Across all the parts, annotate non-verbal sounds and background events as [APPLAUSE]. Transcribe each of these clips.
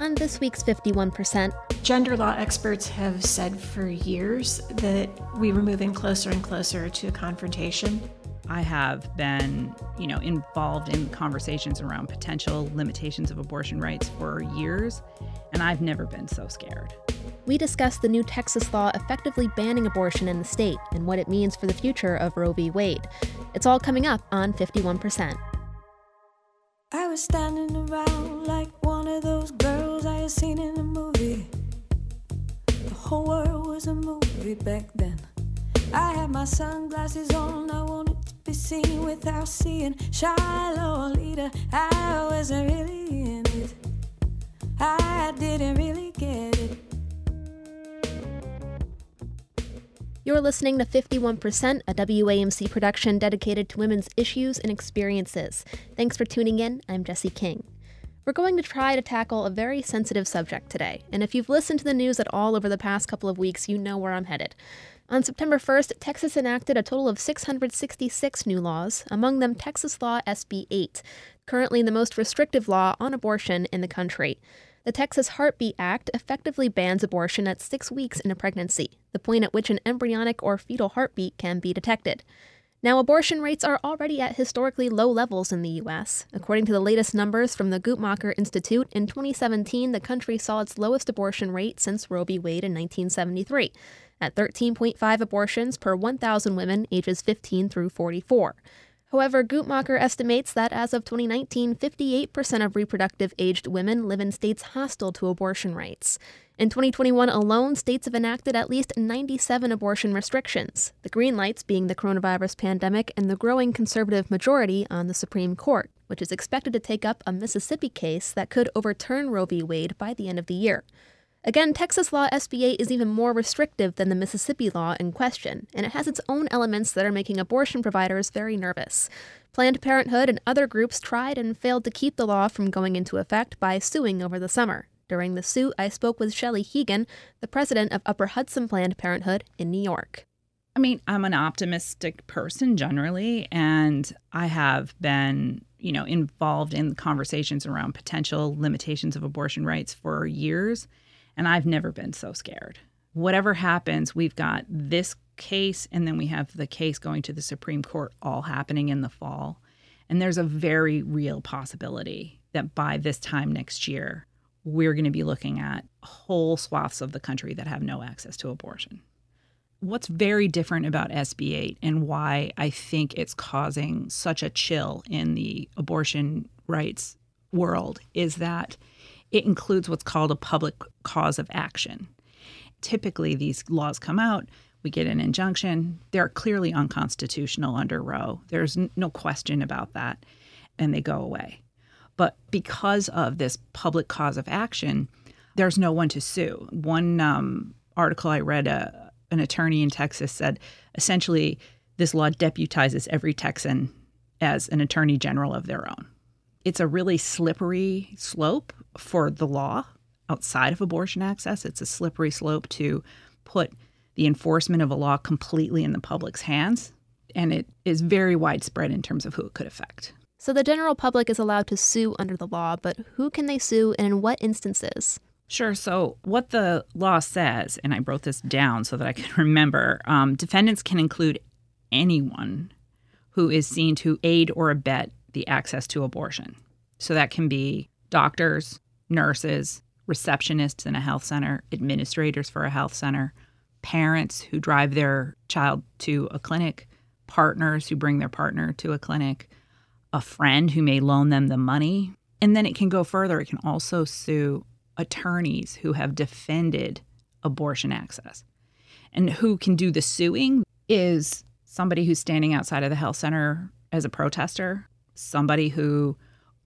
On this week's 51%, Gender law experts have said for years that we were moving closer and closer to a confrontation. I have been, you know, involved in conversations around potential limitations of abortion rights for years, and I've never been so scared. we discuss the new Texas law effectively banning abortion in the state and what it means for the future of Roe v. Wade. It's all coming up on 51%. I was standing around like one of those girls I had seen in a movie. The whole world was a movie back then. I had my sunglasses on, I wanted to be seen without seeing Shiloh leader. I wasn't really in it. I didn't really get it. You're listening to 51%, a WAMC production dedicated to women's issues and experiences. Thanks for tuning in. I'm Jesse King. We're going to try to tackle a very sensitive subject today, and if you've listened to the news at all over the past couple of weeks, you know where I'm headed. On September 1st, Texas enacted a total of 666 new laws, among them Texas Law SB 8, currently the most restrictive law on abortion in the country. The Texas Heartbeat Act effectively bans abortion at six weeks in a pregnancy, the point at which an embryonic or fetal heartbeat can be detected. Now, abortion rates are already at historically low levels in the U.S. According to the latest numbers from the Guttmacher Institute, in 2017, the country saw its lowest abortion rate since Roe v. Wade in 1973, at 13.5 abortions per 1,000 women ages 15 through 44. However, Guttmacher estimates that as of 2019, 58% of reproductive aged women live in states hostile to abortion rights. In 2021 alone, states have enacted at least 97 abortion restrictions, the green lights being the coronavirus pandemic and the growing conservative majority on the Supreme Court, which is expected to take up a Mississippi case that could overturn Roe v. Wade by the end of the year. Again, Texas law SB 8 is even more restrictive than the Mississippi law in question, and it has its own elements that are making abortion providers very nervous. Planned Parenthood and other groups tried and failed to keep the law from going into effect by suing over the summer. During the suit, I spoke with Chelly Hegan, the president of Upper Hudson Planned Parenthood in New York. I mean, I'm an optimistic person generally, and I have been, you know, involved in conversations around potential limitations of abortion rights for years, and I've never been so scared. Whatever happens, we've got this case, and then we have the case going to the Supreme Court all happening in the fall. And there's a very real possibility that by this time next year, we're going to be looking at whole swaths of the country that have no access to abortion. What's very different about SB 8 and why I think it's causing such a chill in the abortion rights world is that it includes what's called a public cause of action. Typically, these laws come out, we get an injunction, they're clearly unconstitutional under Roe. There's no question about that, and they go away. But because of this public cause of action, there's no one to sue. One um, article I read, uh, an attorney in Texas said essentially this law deputizes every Texan as an attorney general of their own. It's a really slippery slope for the law outside of abortion access. It's a slippery slope to put the enforcement of a law completely in the public's hands. And it is very widespread in terms of who it could affect. So the general public is allowed to sue under the law, but who can they sue and in what instances? Sure. So, what the law says, and I wrote this down so that I can [LAUGHS] remember um, defendants can include anyone who is seen to aid or abet the access to abortion. So, that can be doctors, nurses, receptionists in a health center, administrators for a health center, parents who drive their child to a clinic, partners who bring their partner to a clinic, a friend who may loan them the money. And then it can go further. It can also sue attorneys who have defended abortion access. And who can do the suing is somebody who's standing outside of the health center as a protester, somebody who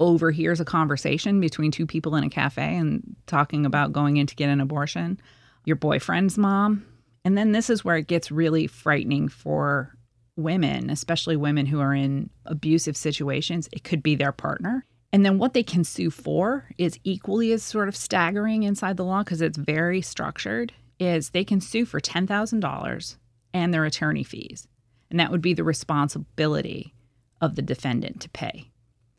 overhears a conversation between two people in a cafe and talking about going in to get an abortion, your boyfriend's mom. And then this is where it gets really frightening for women, especially women who are in abusive situations. It could be their partner. And then what they can sue for is equally as sort of staggering inside the law because it's very structured is they can sue for $10,000 and their attorney fees. And that would be the responsibility of the defendant to pay.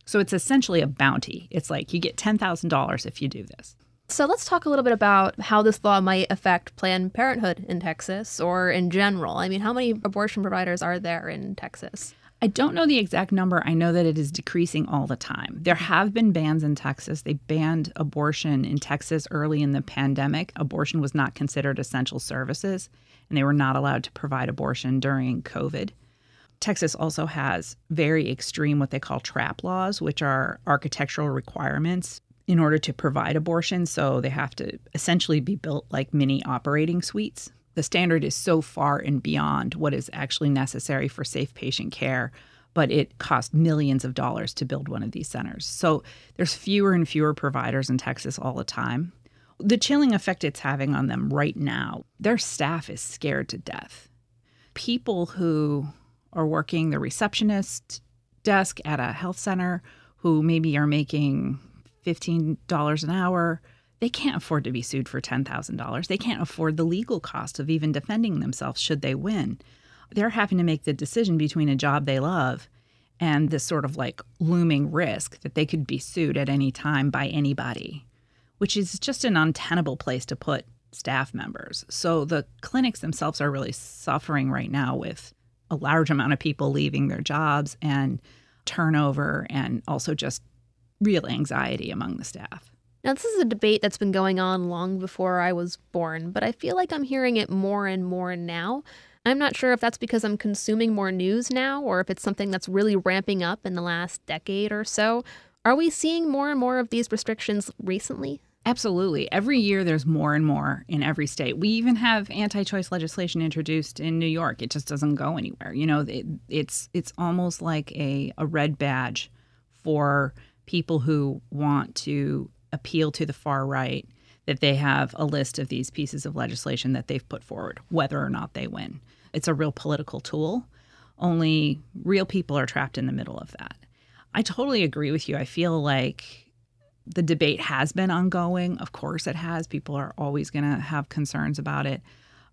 So it's essentially a bounty. It's like you get $10,000 if you do this. So let's talk a little bit about how this law might affect Planned Parenthood in Texas or in general. I mean, how many abortion providers are there in Texas? I don't know the exact number. I know that it is decreasing all the time. There have been bans in Texas. They banned abortion in Texas early in the pandemic. Abortion was not considered essential services, and they were not allowed to provide abortion during COVID. Texas also has very extreme, what they call trap laws, which are architectural requirements in order to provide abortion. So they have to essentially be built like mini operating suites. The standard is so far and beyond what is actually necessary for safe patient care, but it costs millions of dollars to build one of these centers. So there's fewer and fewer providers in Texas all the time. The chilling effect it's having on them right now, their staff is scared to death. People who or working the receptionist desk at a health center who maybe are making $15 an hour, they can't afford to be sued for $10,000. They can't afford the legal cost of even defending themselves should they win. They're having to make the decision between a job they love and this sort of like looming risk that they could be sued at any time by anybody, which is just an untenable place to put staff members. So the clinics themselves are really suffering right now with a large amount of people leaving their jobs and turnover and also just real anxiety among the staff. Now, this is a debate that's been going on long before I was born, but I feel like I'm hearing it more and more now. I'm not sure if that's because I'm consuming more news now or if it's something that's really ramping up in the last decade or so. Are we seeing more and more of these restrictions recently? Absolutely. Every year there's more and more in every state. We even have anti-choice legislation introduced in New York. It just doesn't go anywhere. You know, it, it's it's almost like a, a red badge for people who want to appeal to the far right that they have a list of these pieces of legislation that they've put forward, whether or not they win. It's a real political tool. Only real people are trapped in the middle of that. I totally agree with you. I feel like the debate has been ongoing. Of course, it has. People are always going to have concerns about it.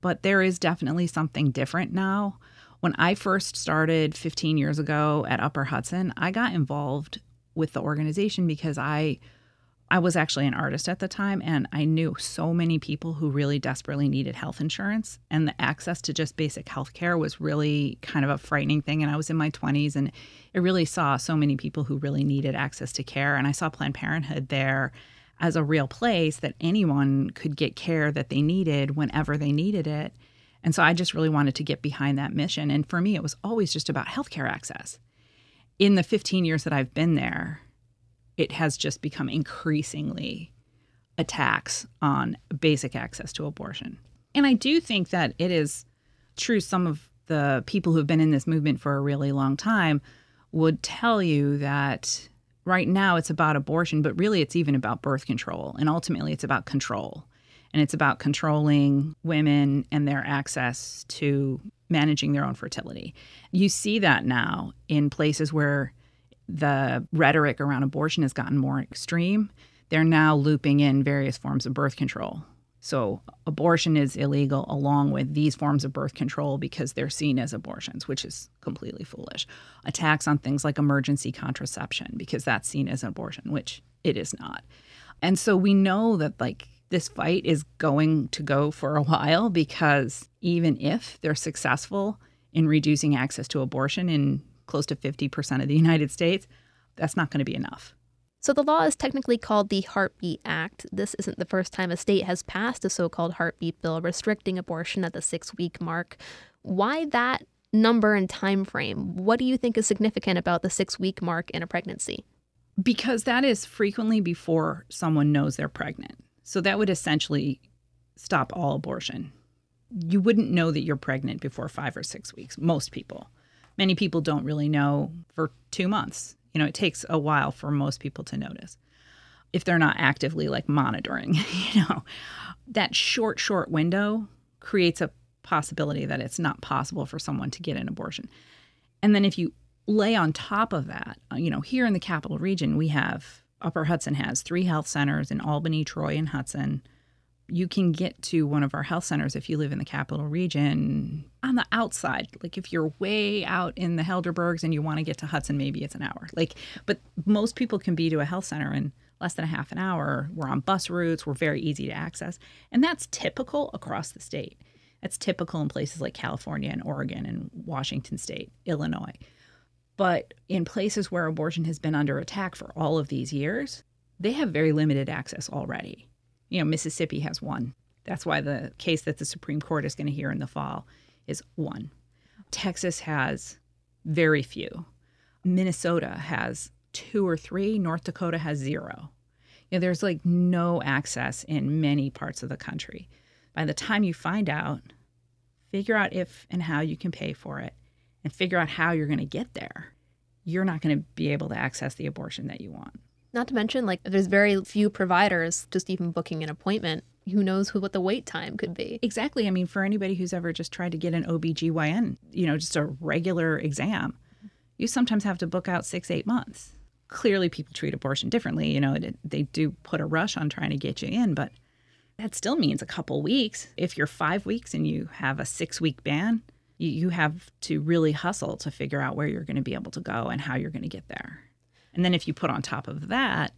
But there is definitely something different now. When I first started 15 years ago at Upper Hudson, I got involved with the organization because I I was actually an artist at the time and I knew so many people who really desperately needed health insurance and the access to just basic health care was really kind of a frightening thing and I was in my 20s and I really saw so many people who really needed access to care and I saw Planned Parenthood there as a real place that anyone could get care that they needed whenever they needed it. And so I just really wanted to get behind that mission and for me it was always just about healthcare access. In the 15 years that I've been there, it has just become increasingly attacks on basic access to abortion. And I do think that it is true some of the people who have been in this movement for a really long time would tell you that right now it's about abortion, but really it's even about birth control. And ultimately it's about control. And it's about controlling women and their access to managing their own fertility. You see that now in places where the rhetoric around abortion has gotten more extreme, they're now looping in various forms of birth control. So abortion is illegal along with these forms of birth control because they're seen as abortions, which is completely foolish. Attacks on things like emergency contraception because that's seen as an abortion, which it is not. And so we know that like this fight is going to go for a while because even if they're successful in reducing access to abortion in close to 50% of the United States, that's not going to be enough. So the law is technically called the Heartbeat Act. This isn't the first time a state has passed a so called heartbeat bill restricting abortion at the six week mark. Why that number and time frame? What do you think is significant about the six week mark in a pregnancy? Because that is frequently before someone knows they're pregnant. So that would essentially stop all abortion. You wouldn't know that you're pregnant before five or six weeks, most people many people don't really know for two months. You know, it takes a while for most people to notice if they're not actively like monitoring, [LAUGHS] you know. That short, short window creates a possibility that it's not possible for someone to get an abortion. And then if you lay on top of that, uh, you know, here in the capital region, we have Upper Hudson has three health centers in Albany, Troy, and Hudson. You can get to one of our health centers if you live in the capital region on the outside. Like if you're way out in the Helderbergs and you want to get to Hudson, maybe it's an hour. Like, but most people can be to a health center in less than a half an hour. We're on bus routes. We're very easy to access, and that's typical across the state. That's typical in places like California and Oregon and Washington State, Illinois. But in places where abortion has been under attack for all of these years, they have very limited access already. You know, Mississippi has one. That's why the case that the Supreme Court is going to hear in the fall is one. Texas has very few. Minnesota has two or three. North Dakota has zero. You know, there's like no access in many parts of the country. By the time you find out, figure out if and how you can pay for it and figure out how you're going to get there. You're not going to be able to access the abortion that you want. Not to mention, like, there's very few providers just even booking an appointment. Who knows who what the wait time could be? Exactly. I mean, for anybody who's ever just tried to get an OBGYN, you know, just a regular exam, you sometimes have to book out six, eight months. Clearly, people treat abortion differently. You know, they do put a rush on trying to get you in, but that still means a couple weeks. If you're five weeks and you have a six week ban, you have to really hustle to figure out where you're going to be able to go and how you're going to get there. And then if you put on top of that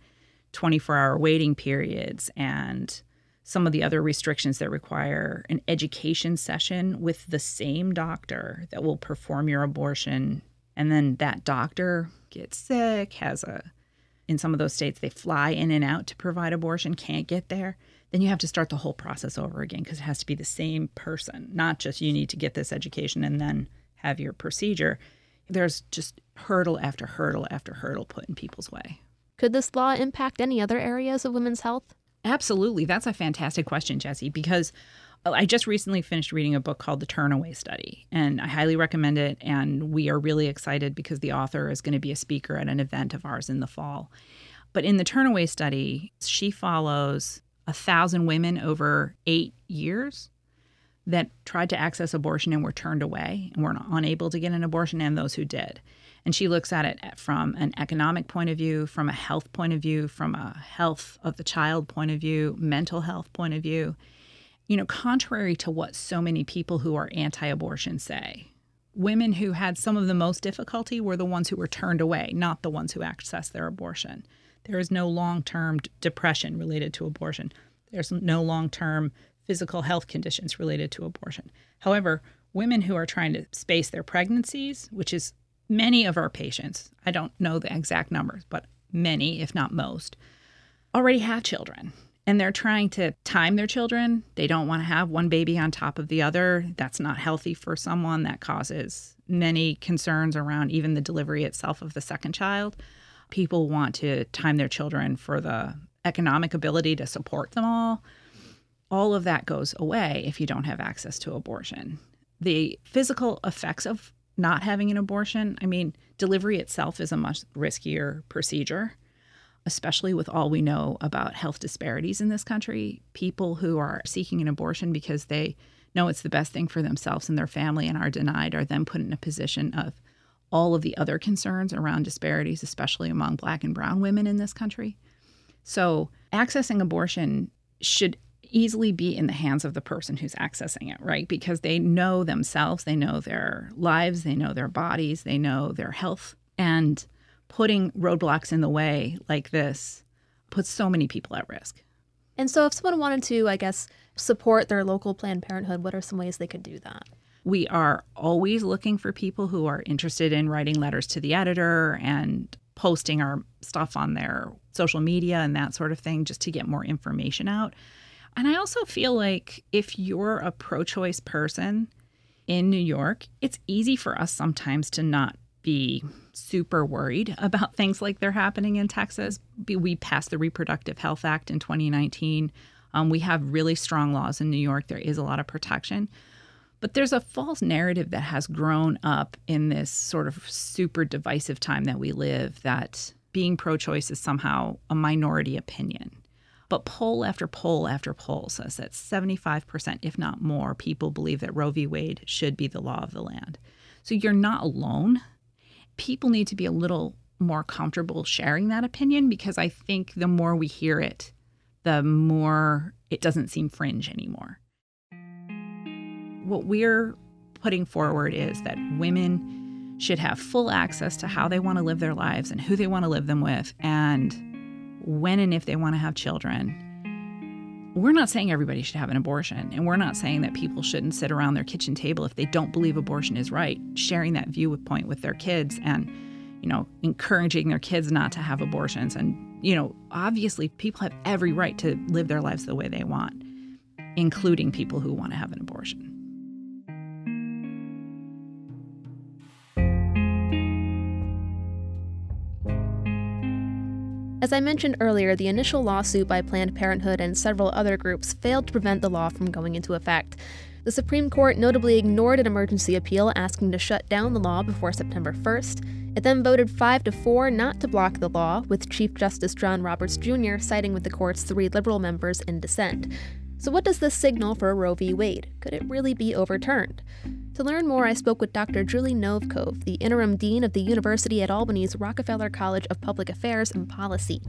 24 hour waiting periods and some of the other restrictions that require an education session with the same doctor that will perform your abortion, and then that doctor gets sick, has a, in some of those states, they fly in and out to provide abortion, can't get there, then you have to start the whole process over again because it has to be the same person, not just you need to get this education and then have your procedure. There's just hurdle after hurdle after hurdle put in people's way. Could this law impact any other areas of women's health? Absolutely. That's a fantastic question, Jesse, because uh, I just recently finished reading a book called The Turnaway Study, and I highly recommend it. And we are really excited because the author is going to be a speaker at an event of ours in the fall. But in the Turnaway Study, she follows a thousand women over eight years that tried to access abortion and were turned away and were unable to get an abortion, and those who did. And she looks at it from an economic point of view, from a health point of view, from a health of the child point of view, mental health point of view. You know, contrary to what so many people who are anti abortion say, women who had some of the most difficulty were the ones who were turned away, not the ones who accessed their abortion. There is no long term depression related to abortion. There's no long term physical health conditions related to abortion. However, women who are trying to space their pregnancies, which is many of our patients, I don't know the exact numbers, but many, if not most, already have children. And they're trying to time their children. They don't want to have one baby on top of the other. That's not healthy for someone. That causes many concerns around even the delivery itself of the second child. People want to time their children for the economic ability to support them all all of that goes away if you don't have access to abortion. The physical effects of not having an abortion, I mean, delivery itself is a much riskier procedure, especially with all we know about health disparities in this country. People who are seeking an abortion because they know it's the best thing for themselves and their family and are denied are then put in a position of all of the other concerns around disparities, especially among black and brown women in this country. So, accessing abortion should easily be in the hands of the person who's accessing it, right? Because they know themselves, they know their lives, they know their bodies, they know their health. And putting roadblocks in the way like this puts so many people at risk. And so, if someone wanted to, I guess, support their local Planned Parenthood, what are some ways they could do that? We are always looking for people who are interested in writing letters to the editor and posting our stuff on their social media and that sort of thing just to get more information out. And I also feel like if you're a pro choice person in New York, it's easy for us sometimes to not be super worried about things like they're happening in Texas. We passed the Reproductive Health Act in 2019. Um, we have really strong laws in New York. There is a lot of protection. But there's a false narrative that has grown up in this sort of super divisive time that we live that being pro choice is somehow a minority opinion. But poll after poll after poll says that 75%, if not more, people believe that Roe v. Wade should be the law of the land. So you're not alone. People need to be a little more comfortable sharing that opinion because I think the more we hear it, the more it doesn't seem fringe anymore. What we're putting forward is that women should have full access to how they want to live their lives and who they want to live them with, and when and if they want to have children. We're not saying everybody should have an abortion, and we're not saying that people shouldn't sit around their kitchen table if they don't believe abortion is right, sharing that viewpoint with their kids and, you know, encouraging their kids not to have abortions. And, you know, obviously people have every right to live their lives the way they want, including people who want to have an abortion. As I mentioned earlier, the initial lawsuit by Planned Parenthood and several other groups failed to prevent the law from going into effect. The Supreme Court notably ignored an emergency appeal asking to shut down the law before September 1st. It then voted 5 to 4 not to block the law, with Chief Justice John Roberts Jr. siding with the court's three liberal members in dissent. So, what does this signal for Roe v. Wade? Could it really be overturned? To learn more, I spoke with Dr. Julie Novkov, the interim dean of the University at Albany's Rockefeller College of Public Affairs and Policy.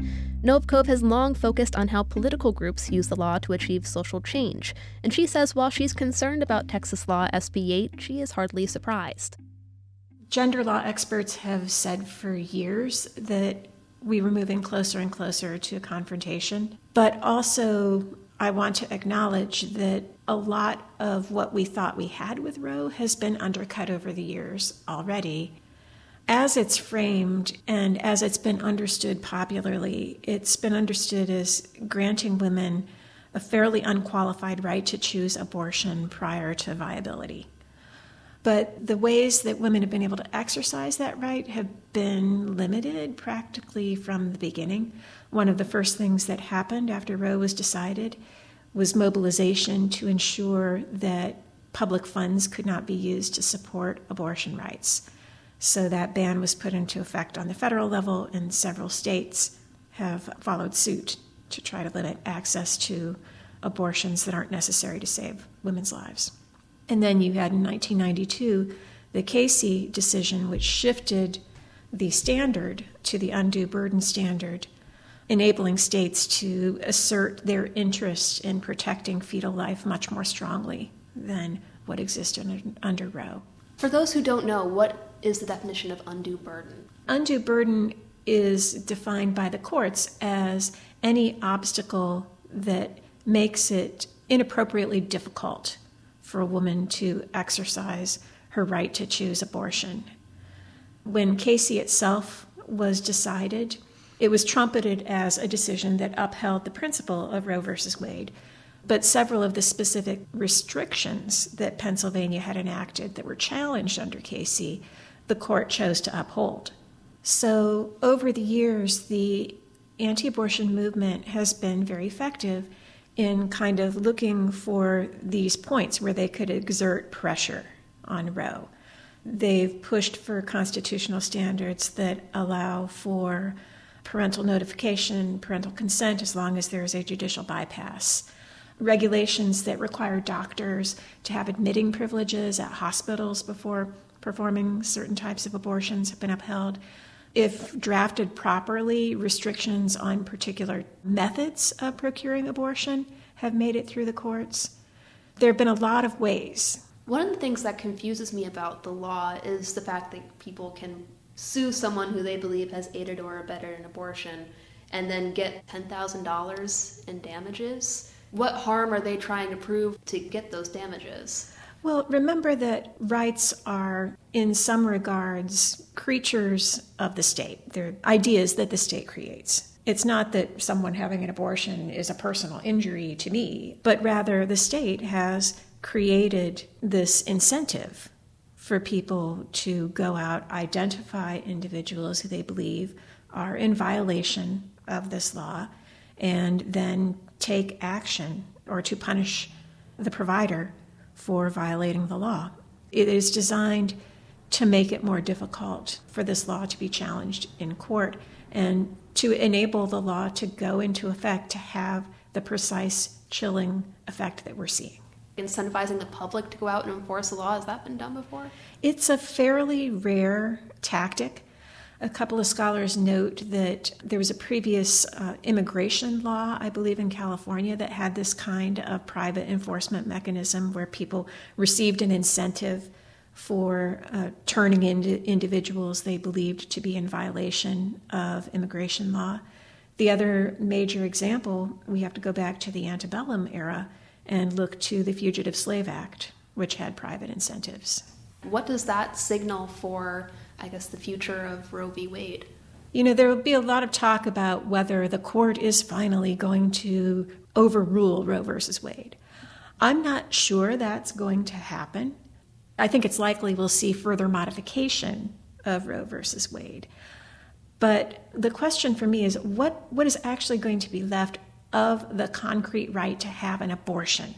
Novkov has long focused on how political groups use the law to achieve social change, and she says while she's concerned about Texas Law SB 8, she is hardly surprised. Gender law experts have said for years that we were moving closer and closer to a confrontation, but also I want to acknowledge that a lot of what we thought we had with Roe has been undercut over the years already. As it's framed and as it's been understood popularly, it's been understood as granting women a fairly unqualified right to choose abortion prior to viability. But the ways that women have been able to exercise that right have been limited practically from the beginning. One of the first things that happened after Roe was decided was mobilization to ensure that public funds could not be used to support abortion rights. So that ban was put into effect on the federal level, and several states have followed suit to try to limit access to abortions that aren't necessary to save women's lives. And then you had in 1992 the Casey decision, which shifted the standard to the undue burden standard, enabling states to assert their interest in protecting fetal life much more strongly than what existed under Roe. For those who don't know, what is the definition of undue burden? Undue burden is defined by the courts as any obstacle that makes it inappropriately difficult for a woman to exercise her right to choose abortion. When Casey itself was decided, it was trumpeted as a decision that upheld the principle of Roe versus Wade. But several of the specific restrictions that Pennsylvania had enacted that were challenged under Casey, the court chose to uphold. So, over the years, the anti abortion movement has been very effective in kind of looking for these points where they could exert pressure on Roe. They've pushed for constitutional standards that allow for parental notification, parental consent, as long as there is a judicial bypass. Regulations that require doctors to have admitting privileges at hospitals before performing certain types of abortions have been upheld if drafted properly, restrictions on particular methods of procuring abortion have made it through the courts. There have been a lot of ways. One of the things that confuses me about the law is the fact that people can sue someone who they believe has aided or abetted an abortion and then get $10,000 in damages. What harm are they trying to prove to get those damages? Well, remember that rights are, in some regards, creatures of the state. They're ideas that the state creates. It's not that someone having an abortion is a personal injury to me, but rather the state has created this incentive for people to go out, identify individuals who they believe are in violation of this law, and then take action or to punish the provider for violating the law. It is designed to make it more difficult for this law to be challenged in court and to enable the law to go into effect to have the precise chilling effect that we're seeing. Incentivizing the public to go out and enforce the law, has that been done before? It's a fairly rare tactic. A couple of scholars note that there was a previous uh, immigration law, I believe, in California that had this kind of private enforcement mechanism where people received an incentive for uh, turning in individuals they believed to be in violation of immigration law. The other major example, we have to go back to the antebellum era and look to the Fugitive Slave Act, which had private incentives. What does that signal for I guess, the future of Roe v. Wade? You know, there will be a lot of talk about whether the court is finally going to overrule Roe versus Wade. I'm not sure that's going to happen. I think it's likely we'll see further modification of Roe versus Wade. But the question for me is what, what is actually going to be left of the concrete right to have an abortion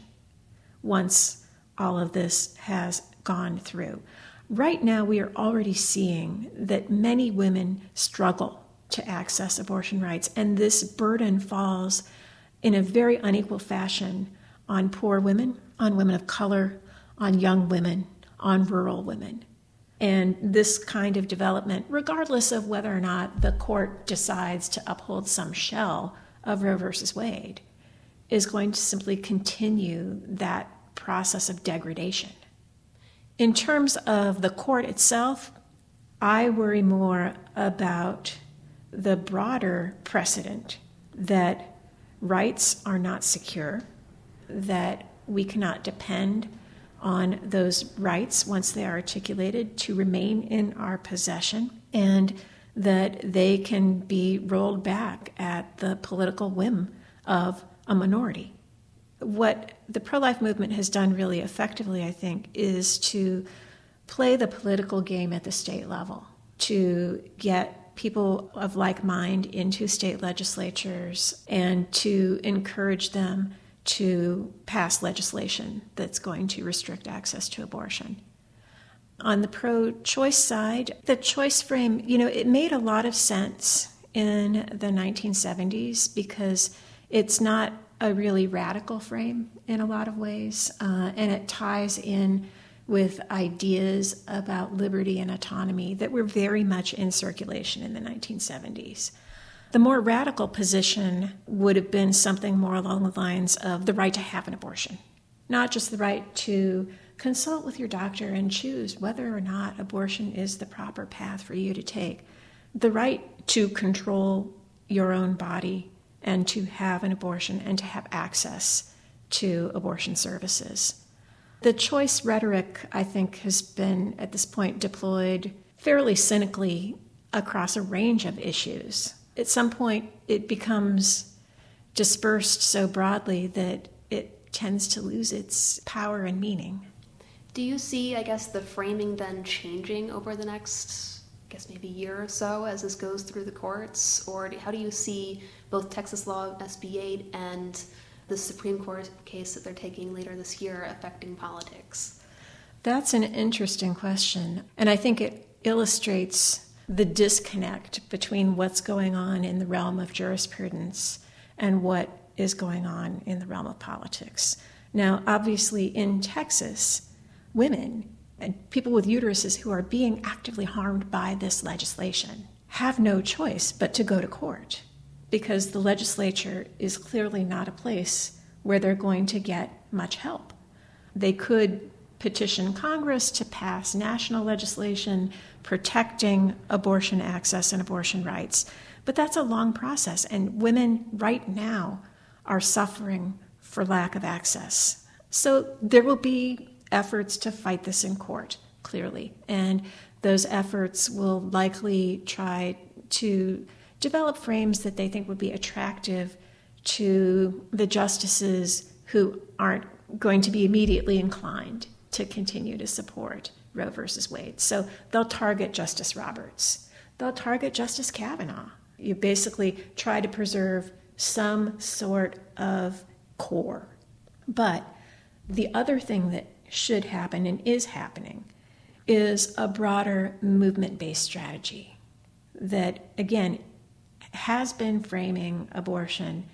once all of this has gone through? Right now, we are already seeing that many women struggle to access abortion rights, and this burden falls in a very unequal fashion on poor women, on women of color, on young women, on rural women. And this kind of development, regardless of whether or not the court decides to uphold some shell of Roe versus Wade, is going to simply continue that process of degradation. In terms of the court itself, I worry more about the broader precedent that rights are not secure, that we cannot depend on those rights once they are articulated to remain in our possession, and that they can be rolled back at the political whim of a minority what the pro life movement has done really effectively, I think, is to play the political game at the state level, to get people of like mind into state legislatures and to encourage them to pass legislation that's going to restrict access to abortion. On the pro choice side, the choice frame, you know, it made a lot of sense in the 1970s because it's not a really radical frame in a lot of ways, uh, and it ties in with ideas about liberty and autonomy that were very much in circulation in the 1970s. The more radical position would have been something more along the lines of the right to have an abortion, not just the right to consult with your doctor and choose whether or not abortion is the proper path for you to take, the right to control your own body and to have an abortion and to have access to abortion services. The choice rhetoric, I think, has been at this point deployed fairly cynically across a range of issues. At some point, it becomes dispersed so broadly that it tends to lose its power and meaning. Do you see, I guess, the framing then changing over the next, guess, maybe a year or so as this goes through the courts? Or how do you see both Texas law SB 8 and the Supreme Court case that they're taking later this year affecting politics? That's an interesting question. And I think it illustrates the disconnect between what's going on in the realm of jurisprudence and what is going on in the realm of politics. Now, obviously, in Texas, women people with uteruses who are being actively harmed by this legislation have no choice but to go to court because the legislature is clearly not a place where they're going to get much help. They could petition Congress to pass national legislation protecting abortion access and abortion rights, but that's a long process, and women right now are suffering for lack of access. So there will be efforts to fight this in court, clearly, and those efforts will likely try to develop frames that they think would be attractive to the justices who aren't going to be immediately inclined to continue to support Roe versus Wade. So they'll target Justice Roberts, they'll target Justice Kavanaugh. You basically try to preserve some sort of core. But the other thing that should happen and is happening is a broader movement based strategy that, again, has been framing abortion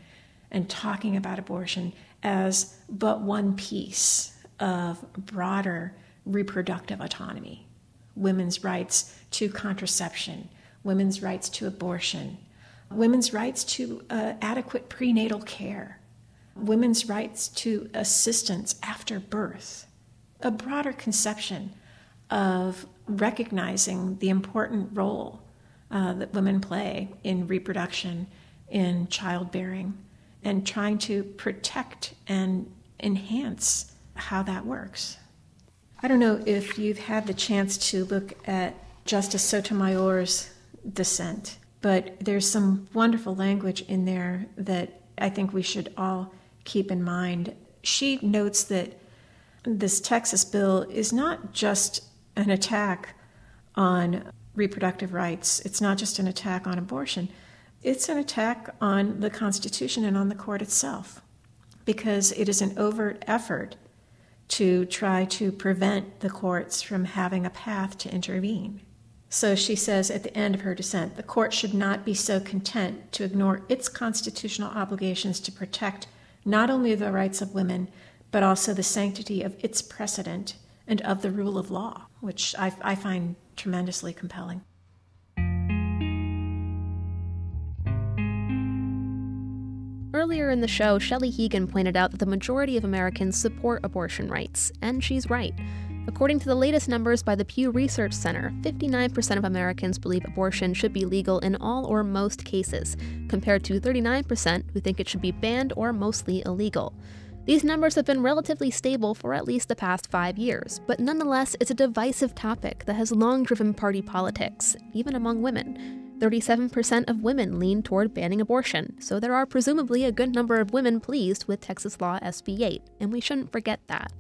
and talking about abortion as but one piece of broader reproductive autonomy. Women's rights to contraception, women's rights to abortion, women's rights to uh, adequate prenatal care, women's rights to assistance after birth, a broader conception of recognizing the important role uh, that women play in reproduction, in childbearing, and trying to protect and enhance how that works. I don't know if you've had the chance to look at Justice Sotomayor's dissent, but there's some wonderful language in there that I think we should all keep in mind. She notes that this Texas bill is not just an attack on reproductive rights, it's not just an attack on abortion, it's an attack on the Constitution and on the court itself because it is an overt effort to try to prevent the courts from having a path to intervene. So she says at the end of her dissent the court should not be so content to ignore its constitutional obligations to protect not only the rights of women, but also the sanctity of its precedent and of the rule of law, which I, I find tremendously compelling. Earlier in the show, Chelly Hegan pointed out that the majority of Americans support abortion rights, and she's right. According to the latest numbers by the Pew Research Center, 59% of Americans believe abortion should be legal in all or most cases, compared to 39% who think it should be banned or mostly illegal. These numbers have been relatively stable for at least the past five years, but nonetheless, it's a divisive topic that has long driven party politics, even among women. 37% of women lean toward banning abortion, so there are presumably a good number of women pleased with Texas Law SB 8, and we shouldn't forget that.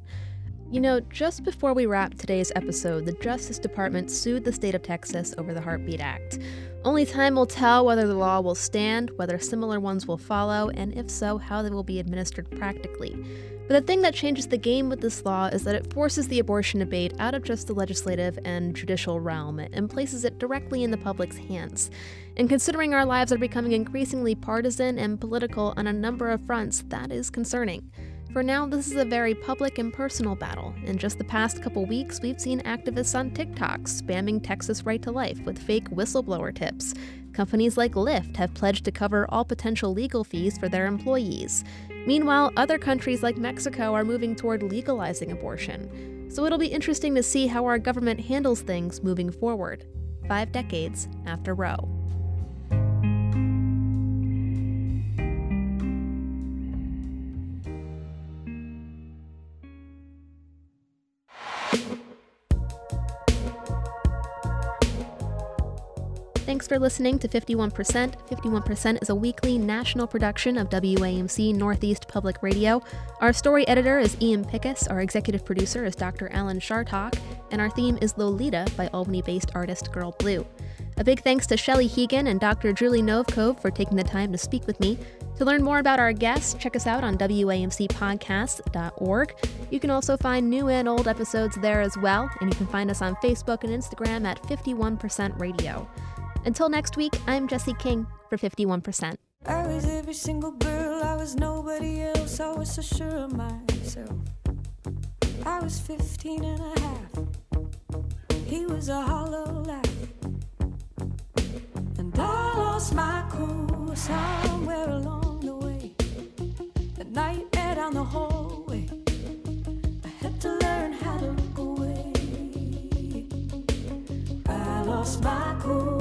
You know, just before we wrap today's episode, the Justice Department sued the state of Texas over the Heartbeat Act. Only time will tell whether the law will stand, whether similar ones will follow, and if so, how they will be administered practically. But the thing that changes the game with this law is that it forces the abortion debate out of just the legislative and judicial realm and places it directly in the public's hands. And considering our lives are becoming increasingly partisan and political on a number of fronts, that is concerning. For now, this is a very public and personal battle. In just the past couple weeks, we've seen activists on TikTok spamming Texas Right to Life with fake whistleblower tips. Companies like Lyft have pledged to cover all potential legal fees for their employees. Meanwhile, other countries like Mexico are moving toward legalizing abortion. So it'll be interesting to see how our government handles things moving forward, five decades after Roe. Thanks for listening to 51%. 51% is a weekly national production of WAMC Northeast Public Radio. Our story editor is Ian Pickus, our executive producer is Dr. Alan Chartock, and our theme is Lolita by Albany based artist Girl Blue. A big thanks to Chelly Hegan and Dr. Julie Novkov for taking the time to speak with me. To learn more about our guests, check us out on WAMCpodcast.org. You can also find new and old episodes there as well, and you can find us on Facebook and Instagram at 51% Radio. Until next week, I'm Jesse King for 51%. I was every single girl, I was nobody else, I was so sure of myself. I was 15 and a half, he was a hollow laugh. And I lost my cool somewhere along the way. At night and down the hallway, I had to learn how to look away. I lost my cool.